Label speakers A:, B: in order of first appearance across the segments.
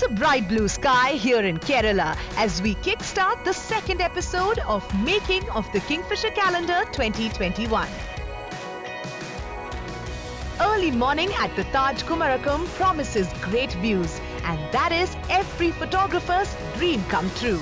A: It's a bright blue sky here in Kerala as we kickstart the second episode of Making of the Kingfisher Calendar 2021. Early morning at the Taj Kumarakom promises great views, and that is every photographer's dream come true.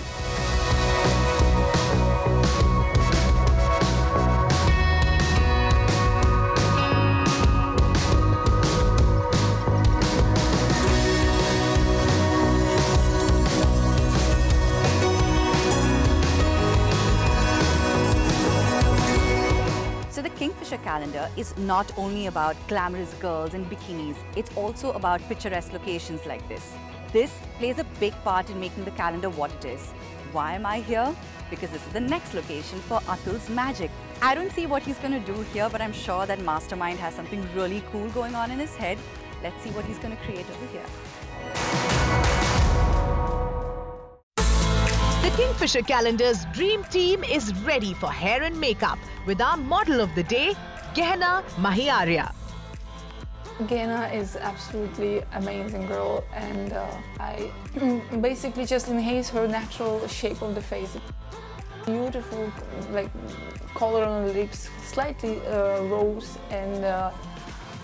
B: Calendar is not only about glamorous girls in bikinis, it's also about picturesque locations like this. This plays a big part in making the calendar what it is. Why am I here? Because this is the next location for Atul's magic. I don't see what he's going to do here, but I'm sure that Mastermind has something really cool going on in his head. Let's see what he's going to create over here.
A: The Kingfisher Calendar's dream team is ready for hair and makeup with our model of the day, Gehna Mahiarya.
C: Gehna is absolutely amazing girl and uh, I basically just enhance her natural shape of the face. Beautiful like color on the lips, slightly uh, rose and uh,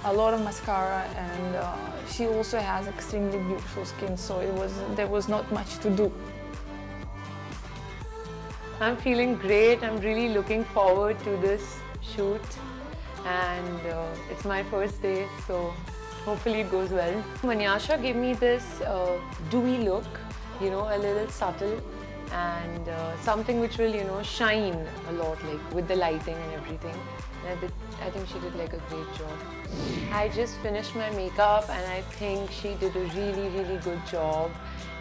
C: a lot of mascara and uh, she also has extremely beautiful skin so it was there was not much to do.
D: I'm feeling great. I'm really looking forward to this shoot and uh, it's my first day so hopefully it goes well. Manyasha gave me this uh, dewy look, you know, a little subtle and uh, something which will, you know, shine a lot like with the lighting and everything. And I, did, I think she did like a great job. I just finished my makeup and I think she did a really, really good job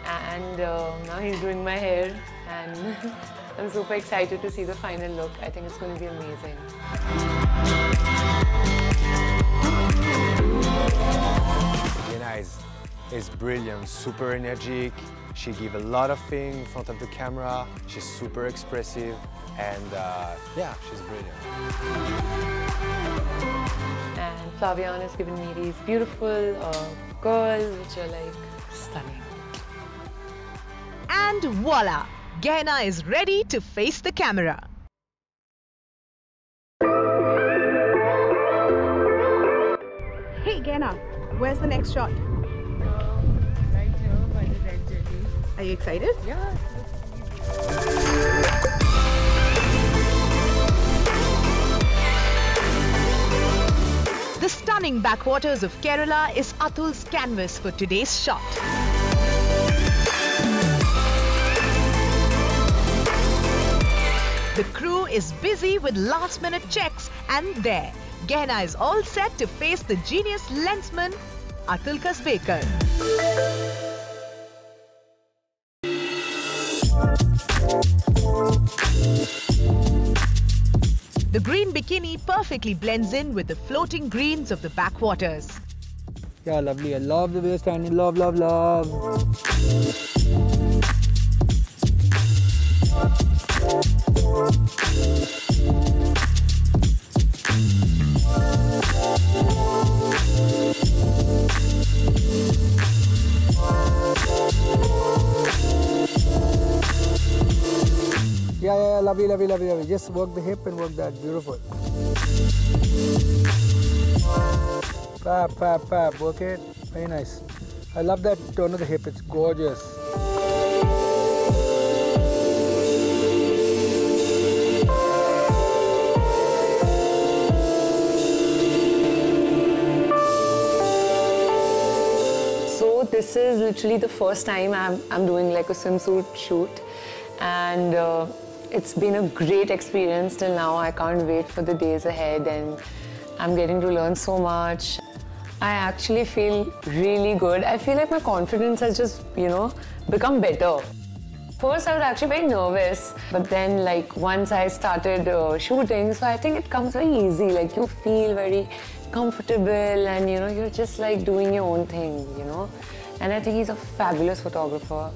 D: and uh, now he's doing my hair and I'm super excited to see the final look. I think it's going to be amazing.
E: Yena is, is brilliant, super energetic. She gives a lot of things in front of the camera. She's super expressive, and uh, yeah, she's brilliant.
D: And Flavian has given me these beautiful uh, girls which are like stunning.
A: And voila! Gehna is ready to face the camera.
F: Hey, Gehna, where's the next shot? Are you excited?
G: Yeah.
A: The stunning backwaters of Kerala is Atul's canvas for today's shot. The crew is busy with last minute checks and there, Gehna is all set to face the genius lensman Atul Kasbekar. The green bikini perfectly blends in with the floating greens of the backwaters.
H: Yeah, lovely. I love the standing. Love, love, love. Lovely, lovely, lovely. Just work the hip and work that. Beautiful. Fab, fab, fab. Work it. Very nice. I love that turn of the hip. It's gorgeous.
D: So this is literally the first time I'm, I'm doing like a swimsuit shoot and uh, it's been a great experience till now. I can't wait for the days ahead and I'm getting to learn so much. I actually feel really good. I feel like my confidence has just, you know, become better. First, I was actually very nervous, but then, like, once I started uh, shooting, so I think it comes very easy. Like, you feel very comfortable, and you know, you're just like doing your own thing, you know. And I think he's a fabulous photographer.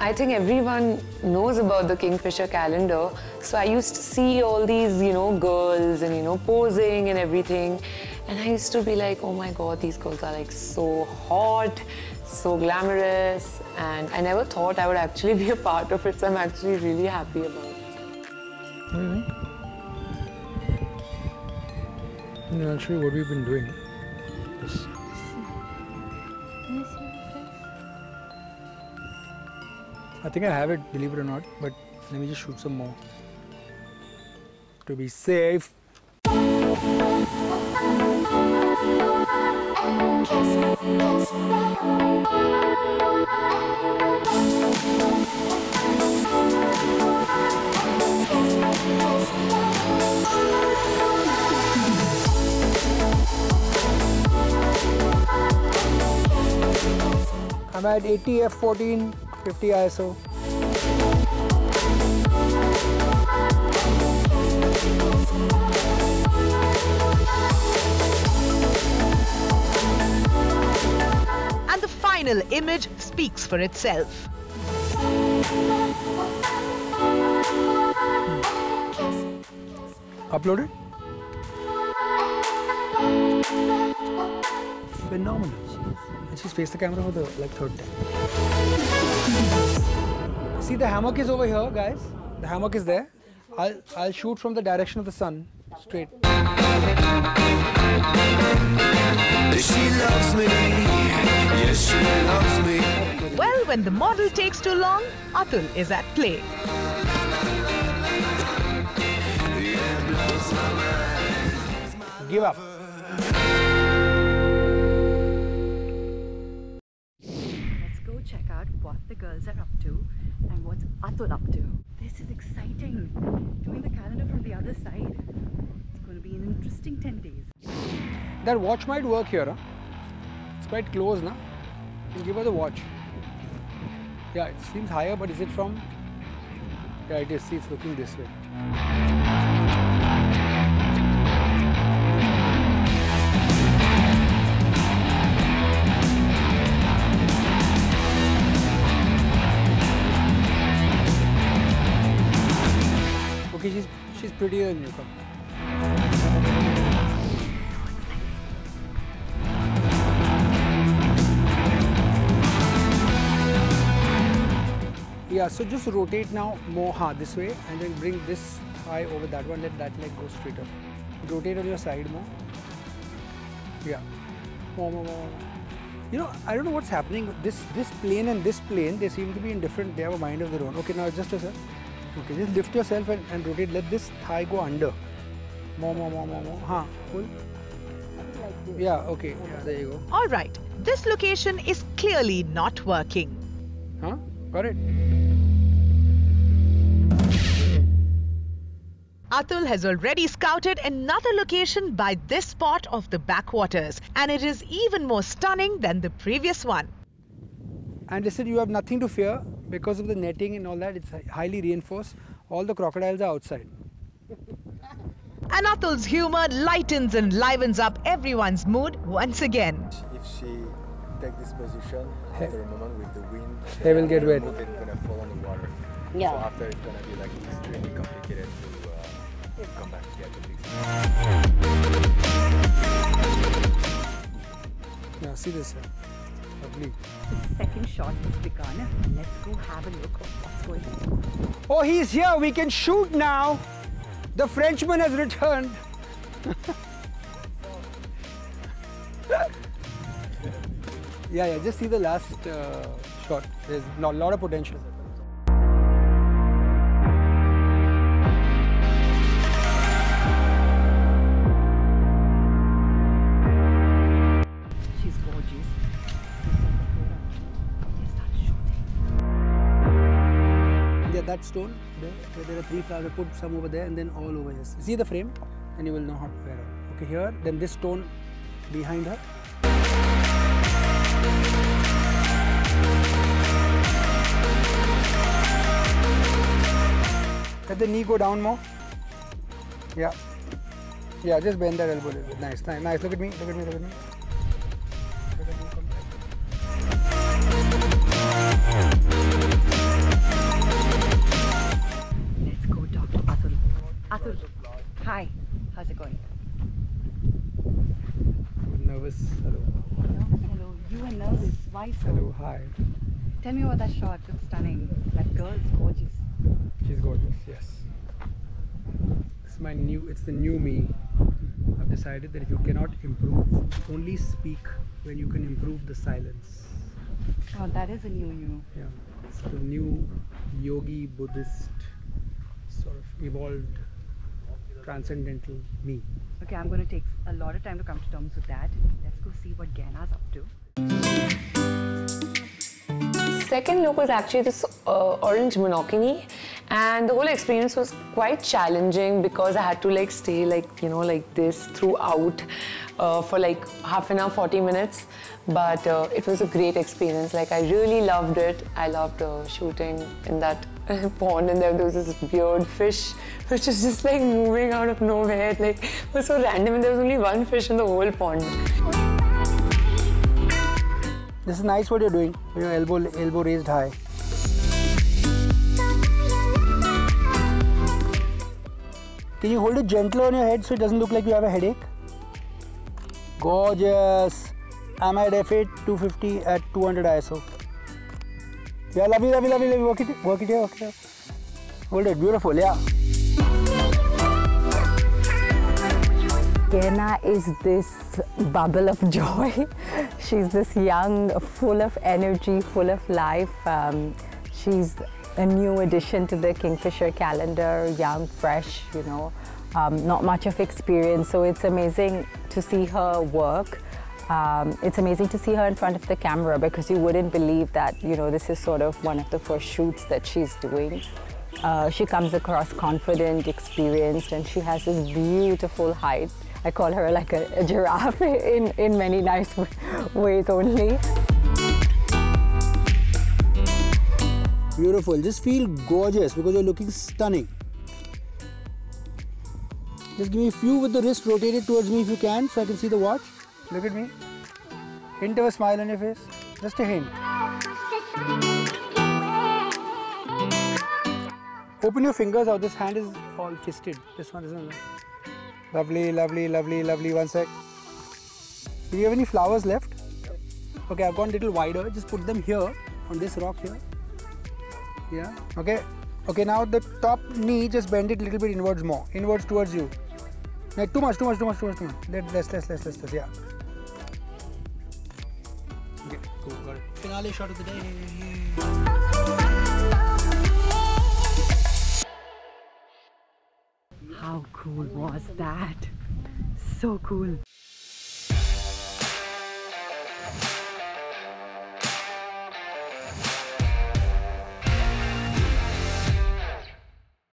D: I think everyone knows about the Kingfisher calendar. So I used to see all these, you know, girls and, you know, posing and everything. And I used to be like, oh my God, these girls are like so hot. so glamorous, and I never thought I would actually be a part of it, so I'm actually really happy about it.
H: No, I'll show you what we've been doing. I think I have it, believe it or not, but let me just shoot some more. To be safe. I'm at 80 f14, 50 ISO.
A: And the final image speaks for itself.
H: Uploaded? Phenomenal. And she's faced the camera for the like third time. See the hammock is over here, guys. The hammock is there. I'll I'll shoot from the direction of the sun, straight.
I: She loves me, yes, she loves me.
A: Well, when the model takes too long, Atul is at play.
H: Give up.
B: Girls are up to and what's Atul up to. This is exciting. Doing the calendar from the other side. It's going to be an interesting 10 days.
H: That watch might work here, huh? It's quite close, na? You give her the watch. Yeah, it seems higher, but is it from? Yeah, it is. See, it's looking this way. She's prettier than you. Come. Yeah, so just rotate now more ha this way and then bring this thigh over that one, let that leg go straight up. Rotate on your side more. Yeah. More, more, more. You know, I don't know what's happening. This this plane and this plane, they seem to be in different, they have a mind of their own. Okay, now adjust yourself. Okay, just lift yourself and, and rotate. Let this thigh go under. More, more, more, more, more. Ha, pull. Yeah, okay. Yeah, there you go.
A: Alright, this location is clearly not working.
H: Huh? Got it?
A: Atul has already scouted another location by this spot of the backwaters, and it is even more stunning than the previous one.
H: And they said you have nothing to fear because of the netting and all that. It's highly reinforced. All the crocodiles are outside.
A: And Atul's humor lightens and livens up everyone's mood once again.
E: If she take this position,
H: Hey.
E: after a moment with the wind,
H: They will get wet.
E: It's gonna fall on the water.
D: Yeah.
E: So after it's gonna be like extremely complicated to uh, come back together. to fix it.
H: Yeah, see this. Lovely.
B: Second shot has begun. Let's go have a look at what's going on.
H: Oh, he's here. We can shoot now. The Frenchman has returned. yeah, yeah. Just see the last uh, shot. There's a lot of potential. Stone there, there are three flowers. I put some over there and then all over here. See the frame, and you will know how to wear it. Okay, here, then this stone behind her. Let the knee go down more. Yeah. Yeah, just bend that elbow a little bit. Nice, nice, nice. Look at me, look at me, look at me.
B: Tell me about that shot. It's stunning. That girl is gorgeous.
H: She's gorgeous, yes. It's my new, it's the new me. I've decided that if you cannot improve, only speak when you can improve the silence.
B: Oh, that is a new you.
H: Yeah, it's the new yogi Buddhist sort of evolved transcendental me.
B: Okay, I'm going to take a lot of time to come to terms with that. Let's go see what Gehna's up to.
D: Second look was actually this uh, orange monokini and the whole experience was quite challenging because I had to like stay like you know like this throughout uh, for like half an hour 40 minutes. But uh, it was a great experience. Like I really loved it. I loved uh, shooting in that pond and there was this weird fish which was just like moving out of nowhere. Like it was so random and there was only one fish in the whole pond.
H: This is nice what you're doing. Your elbow elbow raised high. Can you hold it gentler on your head so it doesn't look like you have a headache? Gorgeous. I'm at f8 250 at 200 ISO. Yeah, lovely, lovely, lovely, lovely. Work it, work it here, work it here. Hold it, beautiful, yeah.
J: Gehna is this bubble of joy. she's this young, full of energy, full of life. Um, she's a new addition to the Kingfisher calendar, young, fresh, you know, um, not much of experience. So it's amazing to see her work. Um, it's amazing to see her in front of the camera because you wouldn't believe that, you know, this is sort of one of the first shoots that she's doing. Uh, she comes across confident, experienced, and she has this beautiful height. I call her like a, a giraffe in, in many nice ways only.
H: Beautiful. Just feel gorgeous because you're looking stunning. Just give me a few with the wrist rotated towards me if you can so I can see the watch. Look at me. Hint of a smile on your face. Just a hint. Open your fingers out. This hand is all fisted. This one isn't. Lovely, lovely, lovely, lovely. One sec. Do you have any flowers left? Okay, I've gone a little wider. Just put them here on this rock here. Yeah. Okay. Okay. Now the top knee, just bend it a little bit inwards more. Inwards towards you. No, too much. Too much. Too much. Too much. Too much. Let, less. Less. Less. Less. Less. Yeah. Okay. Cool. Got it. Finale shot of the day.
J: How cool was that? So cool.